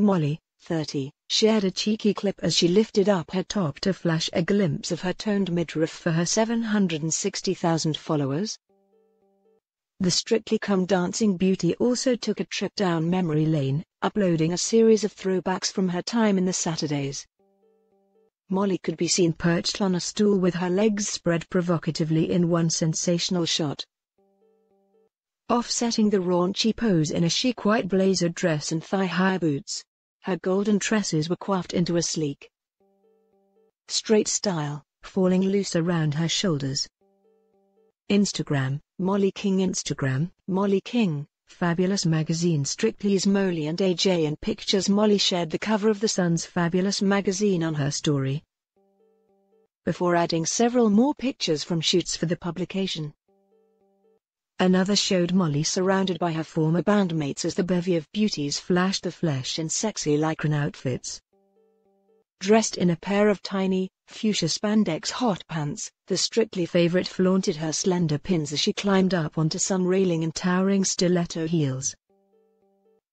Mollie, 30, shared a cheeky clip as she lifted up her top to flash a glimpse of her toned midriff for her 760,000 followers. The Strictly Come Dancing beauty also took a trip down memory lane, uploading a series of throwbacks from her time in the Saturdays. Mollie could be seen perched on a stool with her legs spread provocatively in one sensational shot. Offsetting the raunchy pose in a chic white blazer dress and thigh-high boots. Her golden tresses were coiffed into a sleek, straight style, falling loose around her shoulders. Instagram, Mollie King Instagram, Mollie King, Fabulous magazine Strictly's Mollie and AJ in pictures Mollie shared the cover of The Sun's Fabulous magazine on her story. Before adding several more pictures from shoots for the publication. Another showed Mollie surrounded by her former bandmates as the bevy of beauties flashed the flesh in sexy lycran outfits. Dressed in a pair of tiny, fuchsia spandex hot pants, the Strictly favorite flaunted her slender pins as she climbed up onto some railing in towering stiletto heels.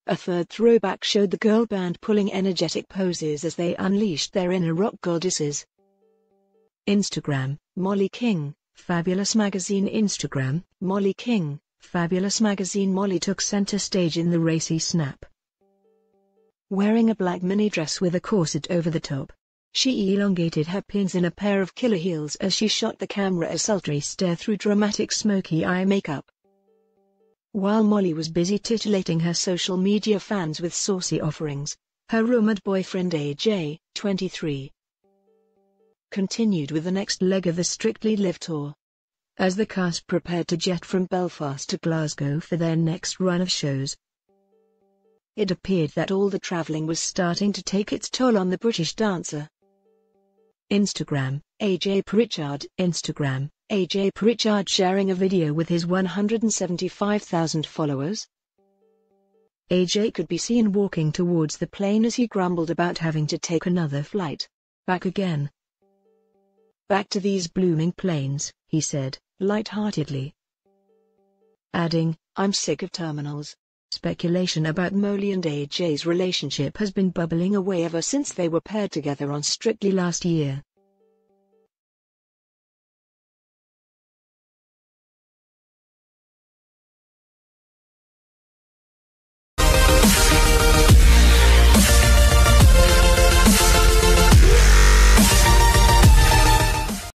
A third throwback showed the girl band pulling energetic poses as they unleashed their inner rock goddesses. Instagram, Mollie King, Fabulous Magazine Instagram, Mollie King, Fabulous Magazine Mollie took center stage in the racy snap. Wearing a black mini dress with a corset over the top, she elongated her pins in a pair of killer heels as she shot the camera a sultry stare through dramatic smoky eye makeup. While Mollie was busy titillating her social media fans with saucy offerings, her rumored boyfriend AJ, 23, continued with the next leg of the Strictly Live tour. As the cast prepared to jet from Belfast to Glasgow for their next run of shows, it appeared that all the traveling was starting to take its toll on the British dancer. Instagram, AJ Pritchard Instagram, AJ Pritchard sharing a video with his 175,000 followers. AJ could be seen walking towards the plane as he grumbled about having to take another flight. Back again. Back to these blooming planes, he said, light-heartedly. Adding, I'm sick of terminals. Speculation about Mollie and AJ's relationship has been bubbling away ever since they were paired together on Strictly last year.